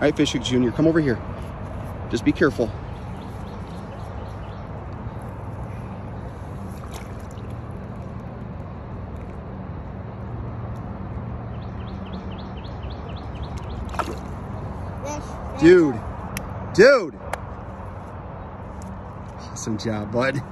All right, Fishing Jr., come over here. Just be careful. Dude, dude. Awesome job, bud.